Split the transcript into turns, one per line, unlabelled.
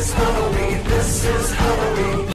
It's Halloween.